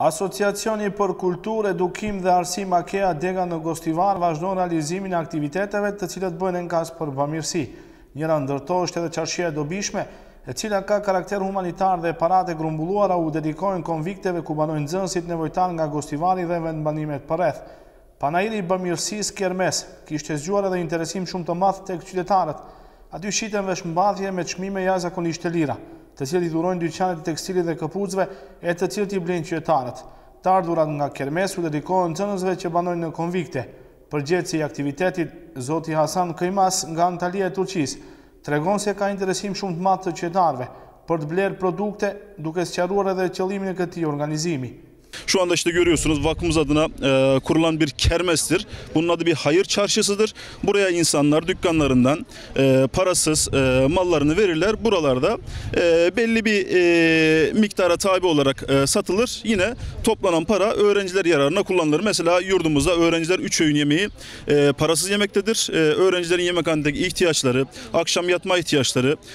Asociacioni për Kulturë, Edukim dhe Arsim Akea Dega në Gostivar vazhdon realizimin e aktiviteteve të cilat bëhen enkas për bamirësi. Njëra ndër to është edhe çarshia e dobishme, e cila ka karakter humanitar dhe paratë e grumbulluara u dedikohen konvikteve ku banojnë nxënësit nevojtarë nga Gostivari dhe vendbanimet përreth. Panairi i bamirësisë Kermes kishte zgjuar edhe interesim shumë të madh tek qytetarët. Aty shiten veshmbathje me çmime jashtëzakonisht të lira, të cilët i dhurojnë dyqanet e tekstilit dhe këpucëve e të cilët i blejnë qytetarët. Të ardhurat nga kermes u dedikohen nxënësve që banojnë në konvikte. Përgjegjësi i aktivitetit, zoti Hasan Këjmas nga Antalija e Turqisë, tregon se ka interesim shumë të madh të qytetarëve për të blerë produkte, duke sqaruar edhe qëllimin e këtij organizimi. Şu anda işte görüyorsunuz vakfımız adına e, kurulan bir kermestir. Bunun adı bir hayır çarşısıdır. Buraya insanlar dükkanlarından e, parasız e, mallarını verirler. Buralarda e, belli bir e, miktara tabi olarak e, satılır. Yine toplanan para öğrenciler yararına kullanılır. Mesela yurdumuzda öğrenciler 3 öğün yemeği e, parasız yemektedir. E, öğrencilerin yemekhanedeki ihtiyaçları, akşam yatma ihtiyaçları,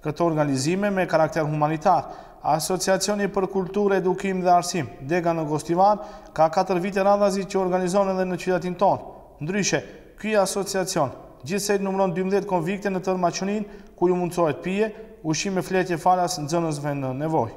Këto organizime me karakter humanitar, Asociacioni për Kulturë, Edukim dhe Arsim, Dega në Gostivar, ka katër vite radhazi që organizon edhe në qytetin tonë. Ndryshe, ky asociacion, gjithsej numëron dymbëdhjetë konvikte në tërë Maqedoninë, ku ju mundësohet pije, ushqim e fletje falas nxënësve në nevojë.